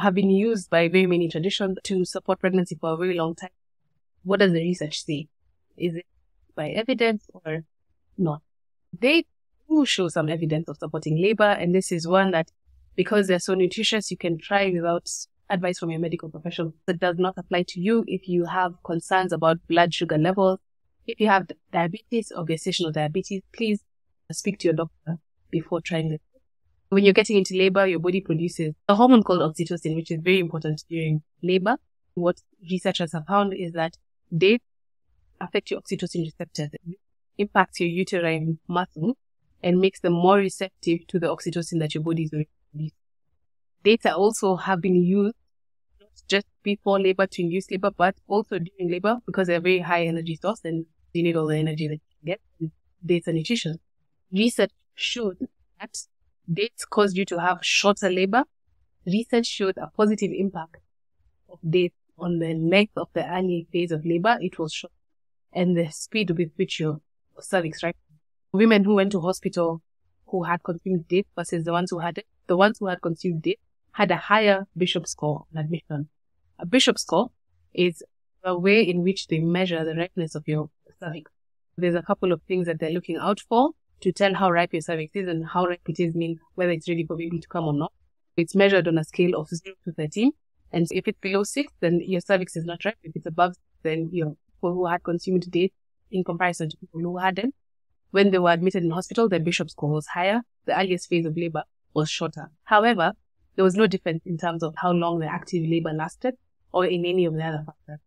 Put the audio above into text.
have been used by very many traditions to support pregnancy for a very long time. What does the research say? Is it by evidence or not? They do show some evidence of supporting labor, and this is one that because they're so nutritious, you can try without advice from your medical professional. That does not apply to you if you have concerns about blood sugar levels. If you have diabetes or gestational diabetes, please speak to your doctor before trying this. When you're getting into labor, your body produces a hormone called oxytocin, which is very important during labor. What researchers have found is that they affect your oxytocin receptors, impacts your uterine muscle, and makes them more receptive to the oxytocin that your body is producing. Data also have been used not just before labor to induce labor, but also during labor because they're a very high energy source and you need all the energy that you get. Dates and nutrition. Research showed that dates caused you to have shorter labor. Research showed a positive impact of dates on the length of the early phase of labor. It was short and the speed with which your cervix, right? Women who went to hospital who had consumed dates versus the ones who had it, the ones who had consumed dates had a higher bishop score on admission. A bishop score is a way in which they measure the ripeness of your cervix. There's a couple of things that they're looking out for to tell how ripe your cervix is and how ripe it is mean whether it's ready for baby to come or not. It's measured on a scale of 0 to 13. And if it's below 6, then your cervix is not ripe. If it's above, then you people who had consumed dates in comparison to people who hadn't. When they were admitted in hospital, their bishop score was higher. The earliest phase of labor was shorter. However, there was no difference in terms of how long the active labor lasted or in any of the other factors.